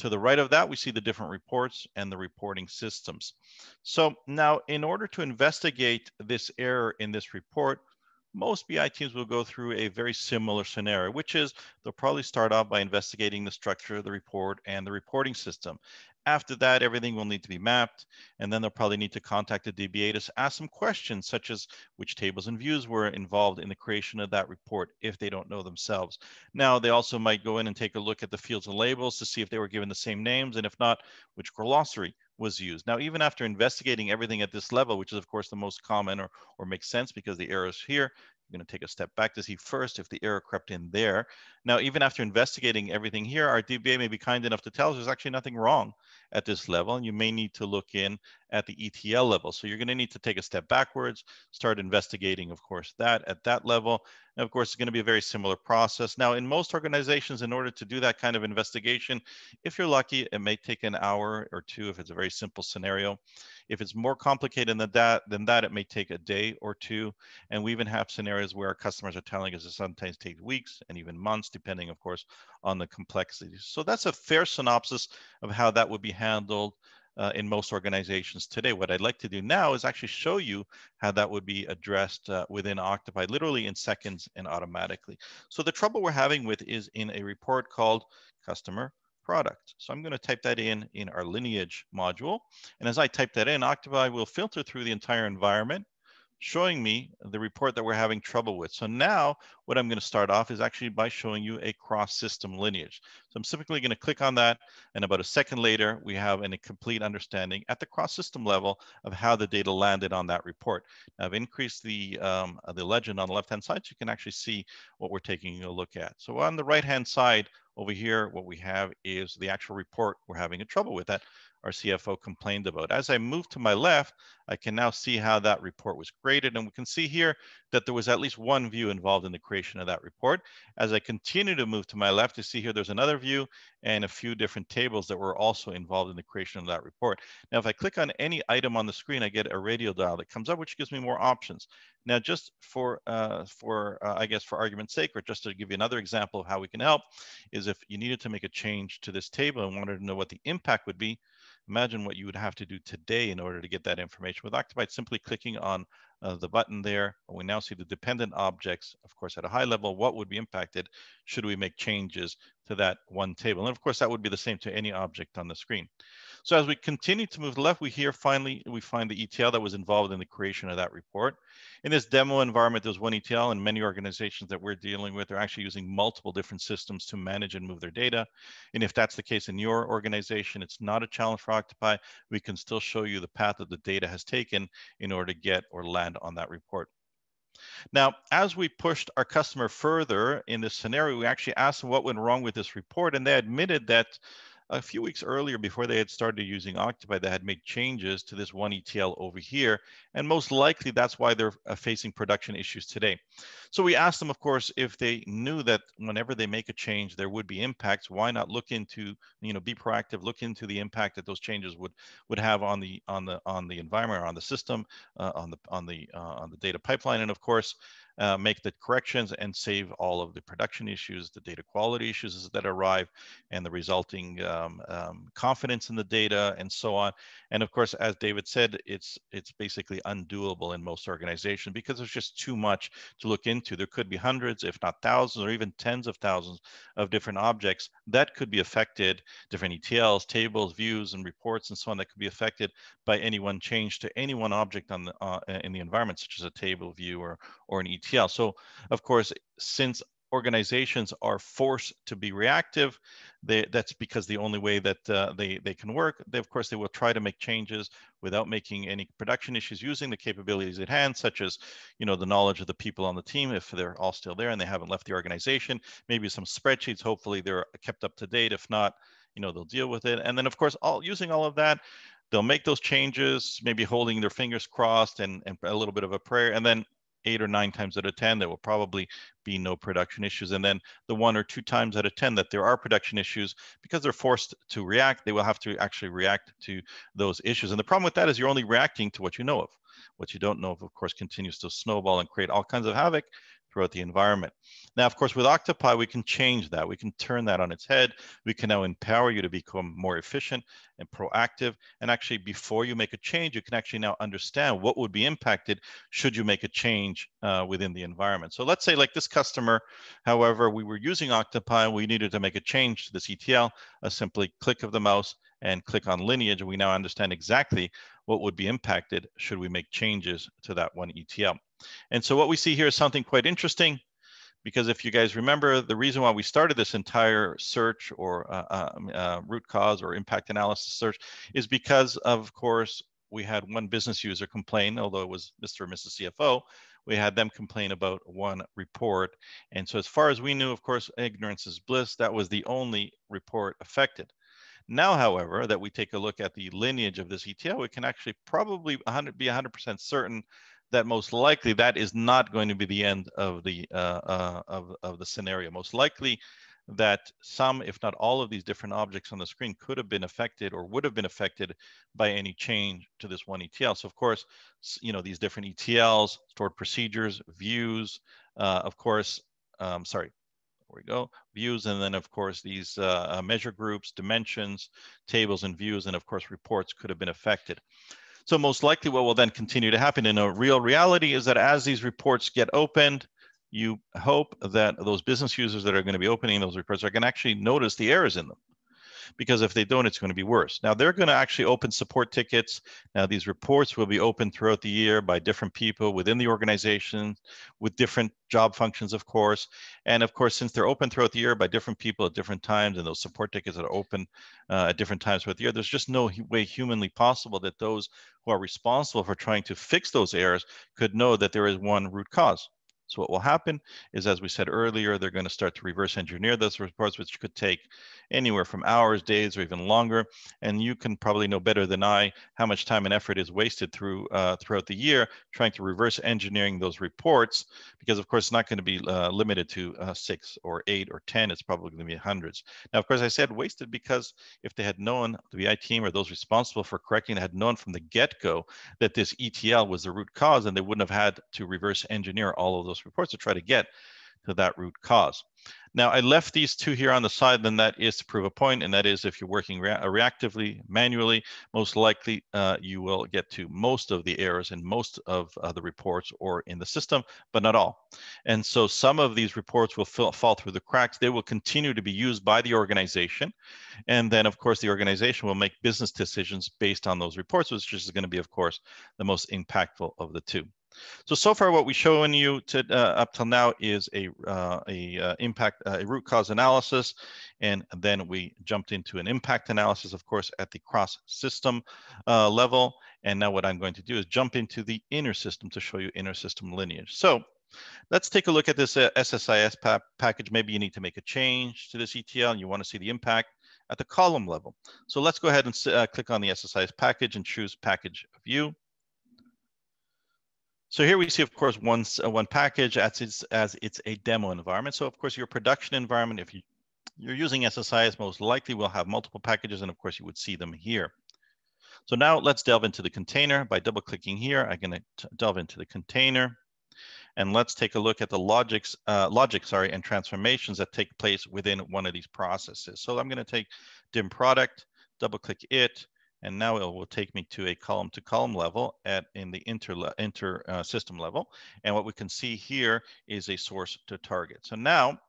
To the right of that, we see the different reports and the reporting systems. So now in order to investigate this error in this report, most BI teams will go through a very similar scenario, which is they'll probably start off by investigating the structure of the report and the reporting system. After that, everything will need to be mapped, and then they'll probably need to contact the DBA to ask some questions, such as which tables and views were involved in the creation of that report if they don't know themselves. Now, they also might go in and take a look at the fields and labels to see if they were given the same names, and if not, which glossary was used. Now, even after investigating everything at this level, which is of course the most common or, or makes sense because the error is here, you're going to take a step back to see first if the error crept in there. Now, even after investigating everything here, our DBA may be kind enough to tell us there's actually nothing wrong at this level, and you may need to look in at the ETL level. So you're going to need to take a step backwards, start investigating, of course, that at that level. And of course, it's going to be a very similar process. Now, in most organizations, in order to do that kind of investigation, if you're lucky, it may take an hour or two if it's a very simple scenario. If it's more complicated than that, than that, it may take a day or two. And we even have scenarios where our customers are telling us it sometimes takes weeks and even months, depending, of course, on the complexity. So that's a fair synopsis of how that would be handled uh, in most organizations today. What I'd like to do now is actually show you how that would be addressed uh, within Octopai, literally in seconds and automatically. So the trouble we're having with is in a report called customer product. So I'm going to type that in in our lineage module. And as I type that in, Octopai will filter through the entire environment, showing me the report that we're having trouble with. So now what I'm going to start off is actually by showing you a cross-system lineage. So I'm simply going to click on that. And about a second later, we have a complete understanding at the cross-system level of how the data landed on that report. Now, I've increased the, um, the legend on the left-hand side so you can actually see what we're taking a look at. So on the right-hand side, over here, what we have is the actual report we're having a trouble with that our CFO complained about. As I move to my left, I can now see how that report was graded. And we can see here that there was at least one view involved in the creation of that report. As I continue to move to my left, you see here there's another view and a few different tables that were also involved in the creation of that report. Now, if I click on any item on the screen, I get a radio dial that comes up, which gives me more options. Now, just for, uh, for uh, I guess, for argument's sake, or just to give you another example of how we can help, is if you needed to make a change to this table and wanted to know what the impact would be, Imagine what you would have to do today in order to get that information. With Octopai, simply clicking on uh, the button there, we now see the dependent objects, of course, at a high level, what would be impacted should we make changes to that one table. And of course, that would be the same to any object on the screen. So as we continue to move left, we here finally, we find the ETL that was involved in the creation of that report. In this demo environment, there's one ETL and many organizations that we're dealing with are actually using multiple different systems to manage and move their data. And if that's the case in your organization, it's not a challenge for Octopai. We can still show you the path that the data has taken in order to get or land on that report. Now, as we pushed our customer further in this scenario, we actually asked them what went wrong with this report, and they admitted that a few weeks earlier, before they had started using Octopai, they had made changes to this one ETL over here. And most likely that's why they're uh, facing production issues today. So we asked them, of course, if they knew that whenever they make a change, there would be impacts, why not look into, you know, be proactive, look into the impact that those changes would would have on the on the on the environment on the system, uh, on the on the uh, on the data pipeline. And of course, uh, make the corrections and save all of the production issues, the data quality issues that arrive, and the resulting um, um, confidence in the data and so on. And of course, as David said, it's it's basically undoable in most organizations because there's just too much to look into. There could be hundreds, if not thousands, or even tens of thousands of different objects that could be affected, different ETLs, tables, views, and reports, and so on that could be affected by any one change to any one object on the, uh, in the environment, such as a table view or, or an ETL. So of course, since organizations are forced to be reactive, they, that's because the only way that uh, they, they can work. They, of course, they will try to make changes without making any production issues using the capabilities at hand, such as, you know, the knowledge of the people on the team, if they're all still there and they haven't left the organization, maybe some spreadsheets, hopefully they're kept up to date. If not, you know, they'll deal with it. And then of course, all using all of that, they'll make those changes, maybe holding their fingers crossed and, and a little bit of a prayer. And then eight or nine times out of 10, there will probably be no production issues. And then the one or two times out of 10 that there are production issues, because they're forced to react, they will have to actually react to those issues. And the problem with that is you're only reacting to what you know of. What you don't know of, of course, continues to snowball and create all kinds of havoc throughout the environment. Now, of course, with Octopai, we can change that. We can turn that on its head. We can now empower you to become more efficient and proactive. And actually, before you make a change, you can actually now understand what would be impacted should you make a change uh, within the environment. So let's say like this customer, however, we were using Octopai, we needed to make a change to this ETL, a simply click of the mouse, and click on lineage, and we now understand exactly what would be impacted should we make changes to that one ETL. And so what we see here is something quite interesting because if you guys remember, the reason why we started this entire search or uh, um, uh, root cause or impact analysis search is because, of course, we had one business user complain, although it was Mr. or Mrs. CFO, we had them complain about one report. And so as far as we knew, of course, ignorance is bliss. That was the only report affected. Now, however, that we take a look at the lineage of this ETL, we can actually probably 100, be 100% certain that most likely that is not going to be the end of the uh, uh, of, of the scenario. Most likely that some, if not all of these different objects on the screen could have been affected or would have been affected by any change to this one ETL. So of course, you know, these different ETLs, stored procedures, views, uh, of course, um, sorry, we go, views, and then of course these uh, uh, measure groups, dimensions, tables and views, and of course reports could have been affected. So most likely what will then continue to happen in a real reality is that as these reports get opened, you hope that those business users that are going to be opening those reports are going to actually notice the errors in them because if they don't, it's going to be worse. Now they're going to actually open support tickets. Now these reports will be open throughout the year by different people within the organization with different job functions, of course. And of course, since they're open throughout the year by different people at different times and those support tickets are open uh, at different times throughout the year, there's just no way humanly possible that those who are responsible for trying to fix those errors could know that there is one root cause. So what will happen is, as we said earlier, they're going to start to reverse engineer those reports, which could take anywhere from hours, days, or even longer. And you can probably know better than I how much time and effort is wasted through uh, throughout the year trying to reverse engineering those reports, because of course it's not going to be uh, limited to uh, six or eight or 10, it's probably going to be hundreds. Now, of course, I said wasted because if they had known, the BI team or those responsible for correcting had known from the get-go that this ETL was the root cause, and they wouldn't have had to reverse engineer all of those reports to try to get to that root cause. Now, I left these two here on the side, then that is to prove a point, and that is if you're working rea reactively, manually, most likely uh, you will get to most of the errors in most of uh, the reports or in the system, but not all. And so some of these reports will fall through the cracks. They will continue to be used by the organization. And then, of course, the organization will make business decisions based on those reports, which is going to be, of course, the most impactful of the two. So, so far what we've shown you to, uh, up till now is a, uh, a uh, impact, uh, a root cause analysis, and then we jumped into an impact analysis, of course, at the cross system uh, level. And now what I'm going to do is jump into the inner system to show you inner system lineage. So let's take a look at this uh, SSIS pa package. Maybe you need to make a change to this ETL and you want to see the impact at the column level. So let's go ahead and click on the SSIS package and choose package view. So here we see, of course, one, uh, one package as it's, as it's a demo environment. So of course, your production environment, if you, you're using SSIS, most likely will have multiple packages, and of course, you would see them here. So now let's delve into the container. By double clicking here, I'm going to delve into the container. And let's take a look at the logics, uh, logic, sorry, and transformations that take place within one of these processes. So I'm going to take dim product, double click it, and now it will take me to a column to column level at in the inter, inter uh, system level. And what we can see here is a source to target. So now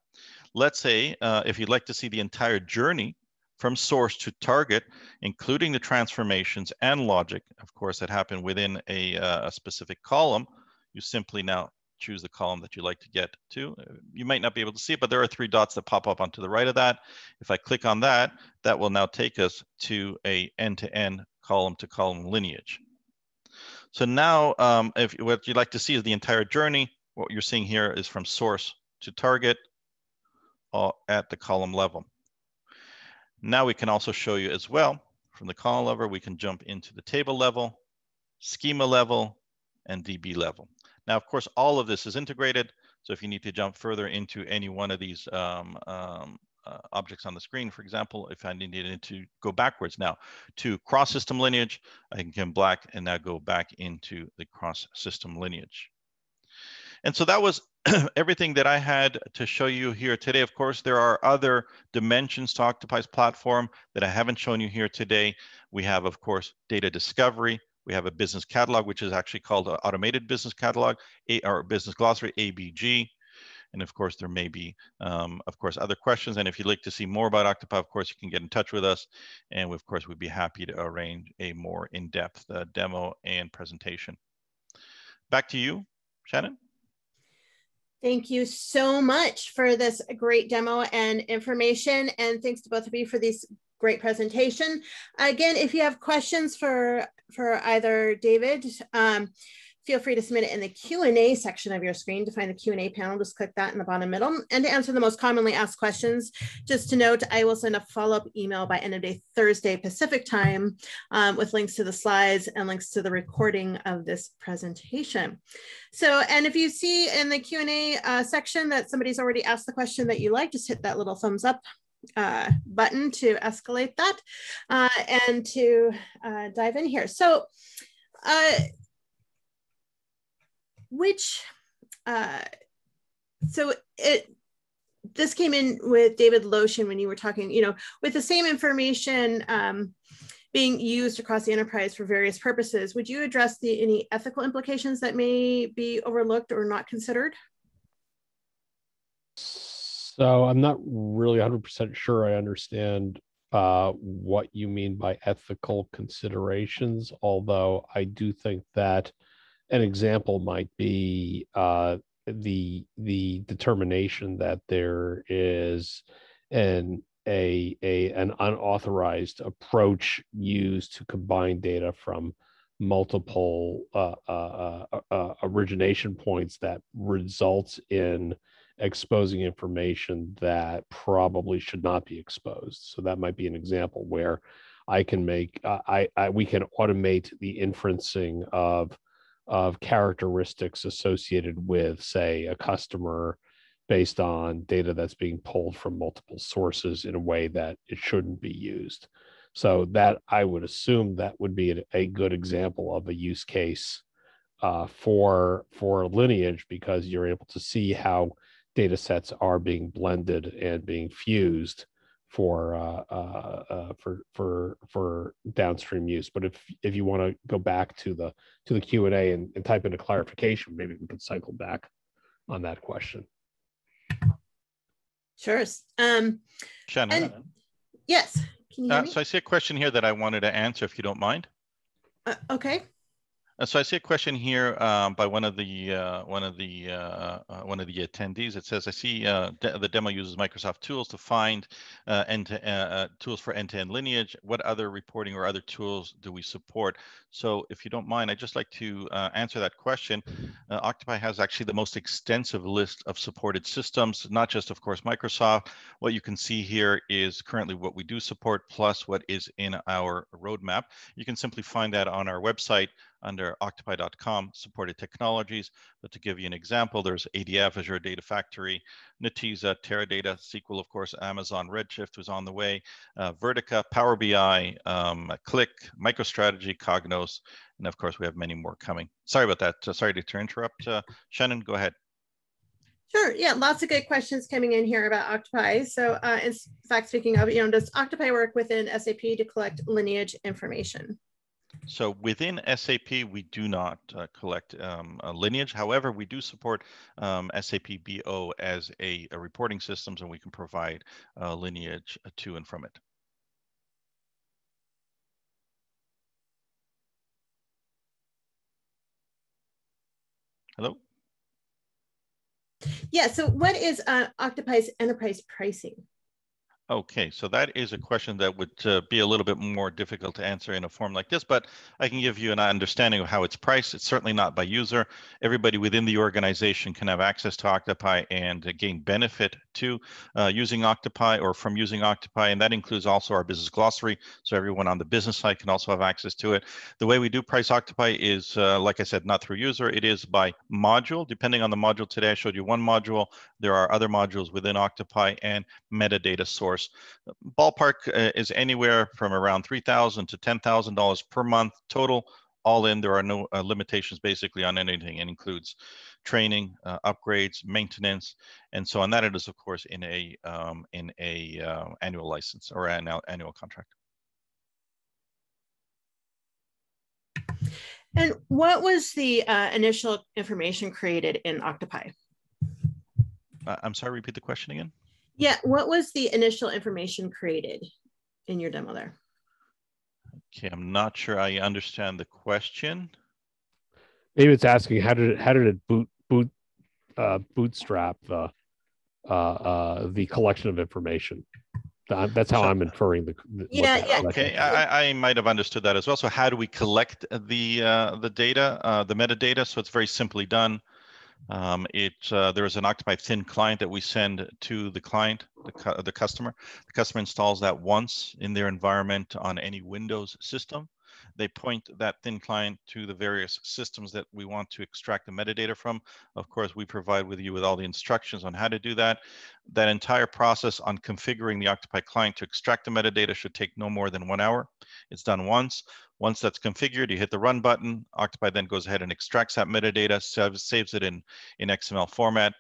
let's say uh, if you'd like to see the entire journey from source to target, including the transformations and logic, of course, that happen within a, uh, a specific column, you simply now choose the column that you like to get to. Uh, you might not be able to see it, but there are three dots that pop up onto the right of that. If I click on that, that will now take us to a end-to-end column-to-column lineage. So now, um, if what you'd like to see is the entire journey, what you're seeing here is from source to target uh, at the column level. Now we can also show you as well, from the column level, we can jump into the table level, schema level, and DB level. Now, of course, all of this is integrated. So if you need to jump further into any one of these um, um, uh, objects on the screen, for example, if I needed to go backwards now to cross system lineage, I can come back and now go back into the cross system lineage. And so that was everything that I had to show you here today. Of course, there are other dimensions to Octopai's platform that I haven't shown you here today. We have, of course, data discovery, we have a business catalog, which is actually called an automated business catalog, or business glossary, ABG. And of course, there may be, um, of course, other questions. And if you'd like to see more about Octopai, of course, you can get in touch with us. And we, of course, we'd be happy to arrange a more in-depth uh, demo and presentation. Back to you, Shannon. Thank you so much for this great demo and information. And thanks to both of you for this great presentation. Again, if you have questions for, for either David, um, feel free to submit it in the Q&A section of your screen. To find the Q&A panel, just click that in the bottom middle. And to answer the most commonly asked questions, just to note, I will send a follow-up email by end of day Thursday Pacific time um, with links to the slides and links to the recording of this presentation. So, and if you see in the Q&A uh, section that somebody's already asked the question that you like, just hit that little thumbs up uh, button to escalate that uh, and to uh, dive in here. So, uh, which uh, so it this came in with David Loshin when you were talking, you know, with the same information um, being used across the enterprise for various purposes. Would you address the any ethical implications that may be overlooked or not considered? So I'm not really 100% sure I understand uh, what you mean by ethical considerations, although I do think that an example might be uh, the the determination that there is an a, a an unauthorized approach used to combine data from multiple uh, uh, uh, uh origination points that results in exposing information that probably should not be exposed. So that might be an example where I can make uh, I, I we can automate the inferencing of of characteristics associated with, say, a customer based on data that's being pulled from multiple sources in a way that it shouldn't be used. So that I would assume that would be a, good example of a use case uh, for for lineage because you're able to see how data sets are being blended and being fused for uh, uh, uh, for for for downstream use. But if if you want to go back to the to the Q and A and type in a clarification, maybe we can cycle back on that question. Sure. Um, Shannon. And, yes. Can you uh, so I see a question here that I wanted to answer, if you don't mind. Uh, okay. So I see a question here um, by one of the uh, one of the uh, uh one of the attendees. It says, "I see uh, de the demo uses Microsoft tools to find uh, end to tools for end-to-end -end lineage. What other reporting or other tools do we support?" So, if you don't mind, I'd just like to answer that question. Octopai has actually the most extensive list of supported systems, not just, of course, Microsoft. What you can see here is currently what we do support, plus what is in our roadmap. You can simply find that on our website under octopai.com supported technologies. But to give you an example, there's ADF, Azure Data Factory, Netezza, Teradata, SQL, of course, Amazon Redshift was on the way, uh, Vertica, Power BI, um, Qlik, MicroStrategy, Cognos, and of course, we have many more coming. Sorry about that. Uh, sorry to interrupt. Uh, Shannon, go ahead. Sure. Yeah, lots of good questions coming in here about Octopai. So, uh, in fact, speaking of, you know, does Octopai work within SAP to collect lineage information? So within SAP, we do not uh, collect um, lineage. However, we do support um, SAP BO as a, a, reporting systems, and we can provide uh, lineage to and from it. Hello? Yeah, so what is uh, Octopai's enterprise pricing? Okay, so that is a question that would uh, be a little bit more difficult to answer in a form like this, but I can give you an understanding of how it's priced. It's certainly not by user. Everybody within the organization can have access to Octopai and gain benefit to uh, using Octopai or from using Octopai, and that includes also our business glossary. So everyone on the business side can also have access to it. The way we do price Octopai is, uh, like I said, not through user. It is by module. Depending on the module today, I showed you one module. There are other modules within Octopai and metadata source. Ballpark uh, is anywhere from around 3,000 to $10,000 per month total. All in, there are no uh, limitations basically on anything. It includes training, uh, upgrades, maintenance, and so on. That it is, of course, in a um, in a uh, annual license or an annual contract. And what was the uh, initial information created in Octopai? I'm sorry, repeat the question again. Yeah, what was the initial information created in your demo there? Okay, I'm not sure I understand the question. Maybe it's asking how did it how did it boot boot uh, bootstrap the uh, uh, the collection of information. That's how so, I'm inferring the. the yeah, yeah. Okay, I, I might have understood that as well. So how do we collect the uh, the data, uh, the metadata? So it's very simply done. Um, it uh, there is an Octopai thin client that we send to the client, the, cu the customer. The customer installs that once in their environment on any Windows system. They point that thin client to the various systems that we want to extract the metadata from. Of course, we provide with you with all the instructions on how to do that. That entire process on configuring the Octopai client to extract the metadata should take no more than one hour. It's done once. Once that's configured, you hit the run button. Octopai then goes ahead and extracts that metadata, saves, it in, in XML format.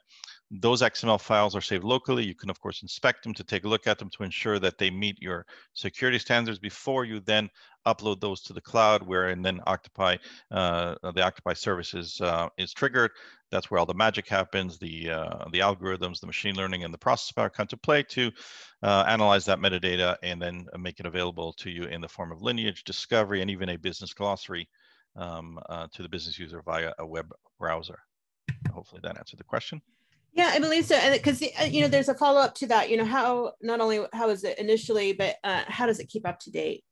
Those XML files are saved locally. You can, of course, inspect them to take a look at them to ensure that they meet your security standards before you then upload those to the cloud, where and then Octopai, uh, the Octopai services uh, is triggered. That's where all the magic happens. The uh, the algorithms, the machine learning, and the process power come to play to uh, analyze that metadata and then make it available to you in the form of lineage, discovery, and even a business glossary um, uh, to the business user via a web browser. Hopefully that answered the question. Yeah, I believe so. And because, uh, you know, there's a follow up to that, you know, how not only how is it initially, but uh, how does it keep up to date?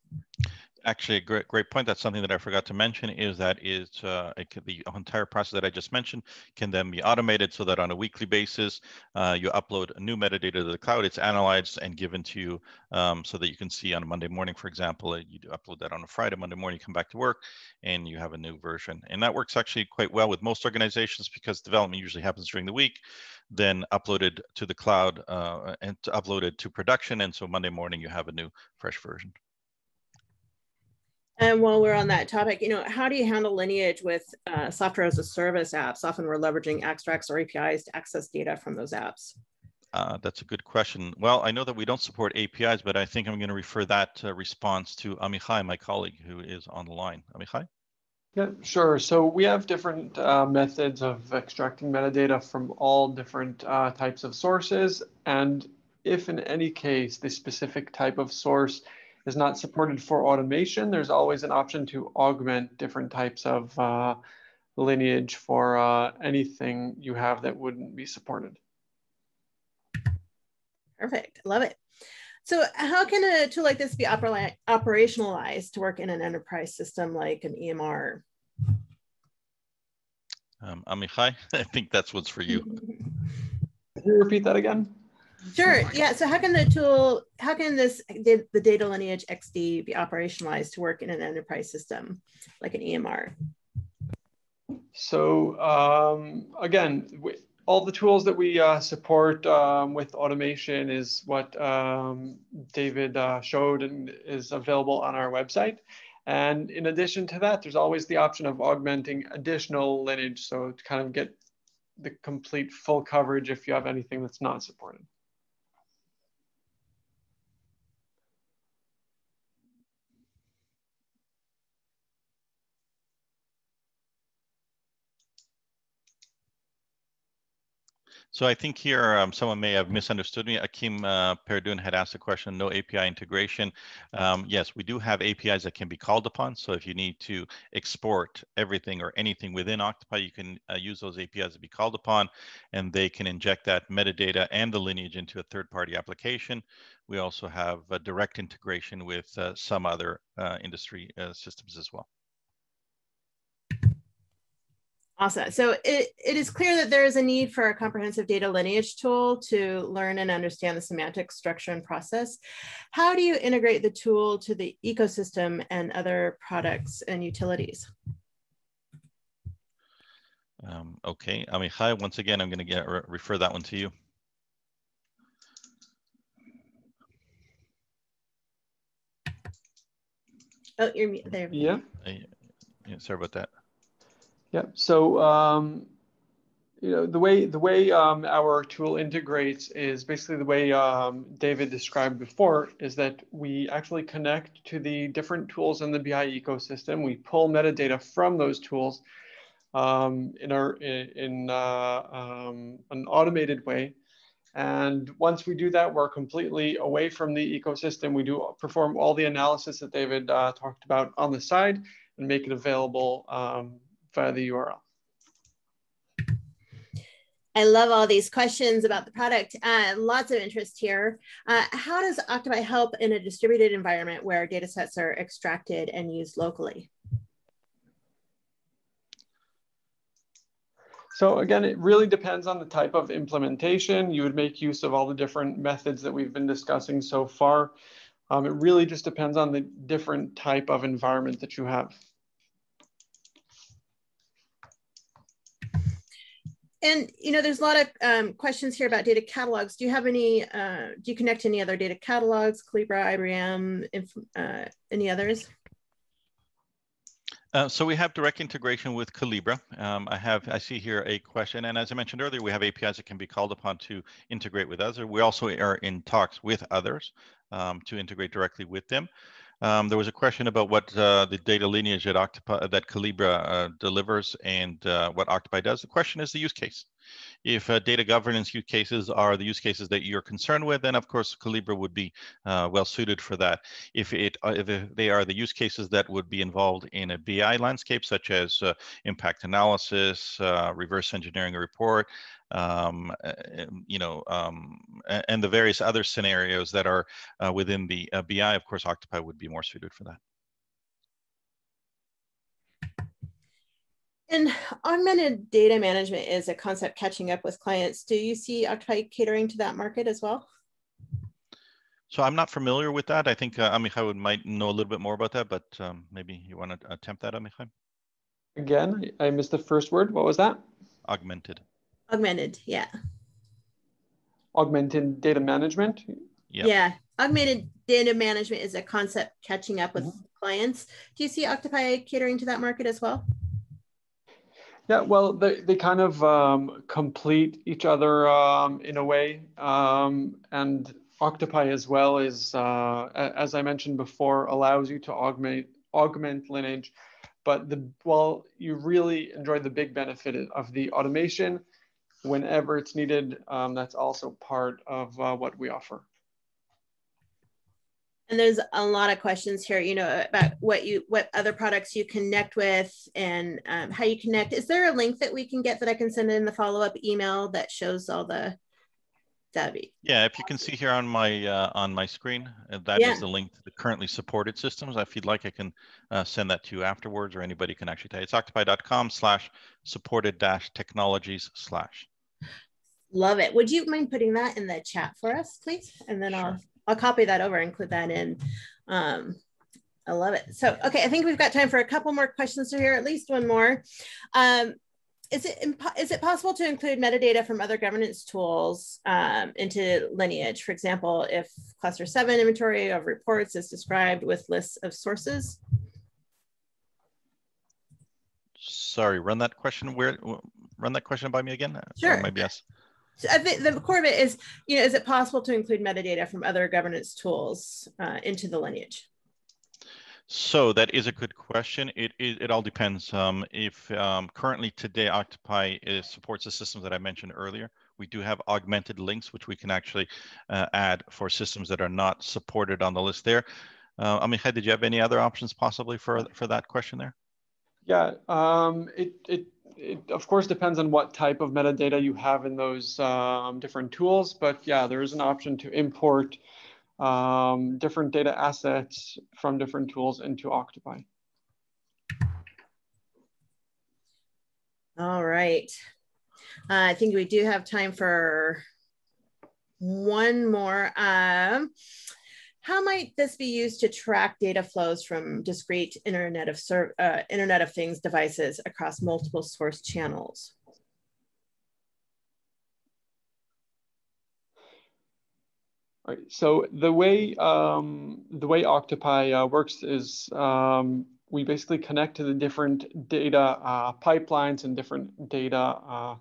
Actually a great great point. That's something that i forgot to mention is that is uh, the entire process that i just mentioned can then be automated so that on a weekly basis uh, you upload a new metadata to the cloud. It's analyzed and given to you um, so that you can see on a monday morning for example you upload that on a friday monday morning you come back to work and you have a new version. And that works actually quite well with most organizations because development usually happens during the week then uploaded to the cloud uh, and uploaded to production. And so monday morning you have a new fresh version and while we're on that topic, you know, how do you handle lineage with uh, software as a service apps? Often we're leveraging extracts or APIs to access data from those apps. Uh, that's a good question. Well, I know that we don't support APIs, but I think I'm going to refer that uh, response to Amichai, my colleague, who is on the line. Amichai? Yeah, sure. So we have different uh, methods of extracting metadata from all different uh, types of sources. And if in any case, the specific type of source is not supported for automation, there's always an option to augment different types of uh, lineage for uh, anything you have that wouldn't be supported. Perfect, love it. So how can a tool like this be oper operationalized to work in an enterprise system like an EMR? Um, Amichai, I think that's what's for you. Can you repeat that again? Sure. Yeah. So how can the tool, how can this, the, data lineage XD be operationalized to work in an enterprise system like an EMR? So um, again, all the tools that we uh, support um, with automation is what um, David uh, showed and is available on our website. And in addition to that, there's always the option of augmenting additional lineage. So to kind of get the complete full coverage if you have anything that's not supported. So I think here um, someone may have misunderstood me. Akim uh, Perdun had asked a question, no API integration. Um, yes, we do have APIs that can be called upon. So if you need to export everything or anything within Octopai, you can uh, use those APIs to be called upon, and they can inject that metadata and the lineage into a third-party application. We also have a direct integration with uh, some other uh, industry uh, systems as well. Awesome. So it, it is clear that there is a need for a comprehensive data lineage tool to learn and understand the semantic structure and process. How do you integrate the tool to the ecosystem and other products and utilities? Um, okay, Amichai, once again, I'm going to get re refer that one to you. Oh, you're there. Yeah. yeah. Sorry about that. Yeah. So um, you know the way the way um, our tool integrates is basically the way um, David described before is that we actually connect to the different tools in the BI ecosystem. We pull metadata from those tools. um, in, our, in uh, um, an automated way. And once we do that, we're completely away from the ecosystem. We do perform all the analysis that David uh, talked about on the side and make it available um, via the URL. I love all these questions about the product. Uh, lots of interest here. Uh, how does Octopai help in a distributed environment where data sets are extracted and used locally? So again, it really depends on the type of implementation. You would make use of all the different methods that we've been discussing so far. Um, it really just depends on the different type of environment that you have. And you know, there's a lot of um, questions here about data catalogs. Do you have any? Uh, do you connect to any other data catalogs, Collibra, IBM, uh, any others? Uh, so we have direct integration with Collibra. Um, I have, I see here a question, and as I mentioned earlier, we have APIs that can be called upon to integrate with others. We also are in talks with others um, to integrate directly with them. Um, there was a question about what uh, the data lineage that Octopai, that Collibra uh, delivers and uh, what Octopai does. The question is the use case. If uh, data governance use cases are the use cases that you're concerned with, then of course Collibra would be uh, well suited for that. If it uh, if they are the use cases that would be involved in a BI landscape, such as impact analysis, reverse engineering a report, um, you know, um, and the various other scenarios that are uh, within the uh, BI, of course, Octopai would be more suited for that. And augmented data management is a concept catching up with clients. Do you see Octopai catering to that market as well? So I'm not familiar with that. I think uh, Amichai would, might know a little bit more about that, but um, maybe you want to attempt that, Amichai? Again, I missed the first word. What was that? Augmented. Augmented, yeah. Augmented data management? Yeah. Yeah, augmented data management is a concept catching up with mm -hmm. clients. Do you see Octopai catering to that market as well? Yeah, well, they, they kind of um, complete each other um, in a way. Um, and Octopai as well is, uh, as I mentioned before, allows you to augment, augment lineage. But the well, you really enjoy the big benefit of the automation whenever it's needed. Um, that's also part of uh, what we offer. And there's a lot of questions here, you know, about what you, what other products you connect with and um, how you connect. Is there a link that we can get that I can send in the follow-up email that shows all the, be. Yeah, if you can see here on my uh, on my screen, uh, that yeah. is the link to the currently supported systems. If you'd like, I can uh, send that to you afterwards, or anybody can actually tell you. It's octopai.com slash supported dash technologies slash. Love it. Would you mind putting that in the chat for us, please? And then sure. I'll I'll copy that over and include that in. Um, I love it. So, okay, I think we've got time for a couple more questions here, at least one more. Um, is it is it possible to include metadata from other governance tools um, into lineage? For example, if ClusterSeven inventory of reports is described with lists of sources? Sorry, run that question where run that question by me again? Sure. Maybe yes. I think the core of it is, you know, is it possible to include metadata from other governance tools uh, into the lineage? So that is a good question. It it, it all depends. Um, if um, currently today Octopai is, supports the systems that I mentioned earlier, we do have augmented links which we can actually uh, add for systems that are not supported on the list there. Uh, Amichai, did you have any other options possibly for for that question there? Yeah, um, it it it of course depends on what type of metadata you have in those um, different tools, but yeah, there is an option to import um, different data assets from different tools into Octopai. All right. Uh, I think we do have time for one more. Um, how might this be used to track data flows from discrete Internet of, uh, Internet of Things devices across multiple source channels? Right. So the way um, the way Octopai uh, works is um, we basically connect to the different data uh, pipelines and different data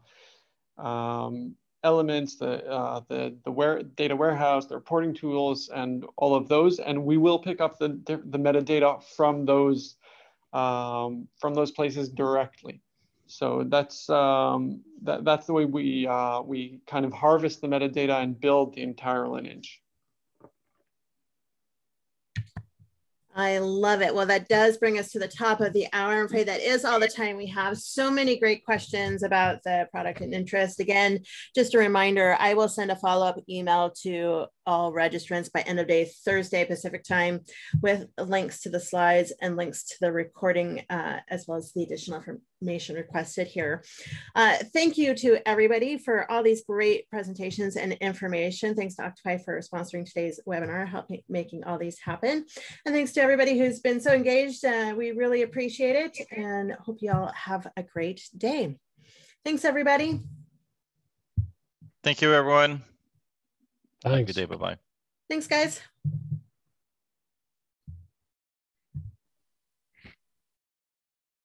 uh, um, elements, the, uh, the, the where, data warehouse, the reporting tools, and all of those. And we will pick up the, the metadata from those, um, from those places directly. So that's um, that, that's the way we uh, we kind of harvest the metadata and build the entire lineage. I love it. Well, that does bring us to the top of the hour. I'm afraid that is all the time we have. So many great questions about the product and interest. Again, just a reminder, I will send a follow-up email to all registrants by end of day Thursday Pacific time with links to the slides and links to the recording uh, as well as the additional information requested here. Uh, thank you to everybody for all these great presentations and information. Thanks to Octopai for sponsoring today's webinar, helping making all these happen. And thanks to everybody who's been so engaged. Uh, we really appreciate it and hope you all have a great day. Thanks, everybody. Thank you, everyone. Thanks. Have a good day. Bye-bye. Thanks, guys.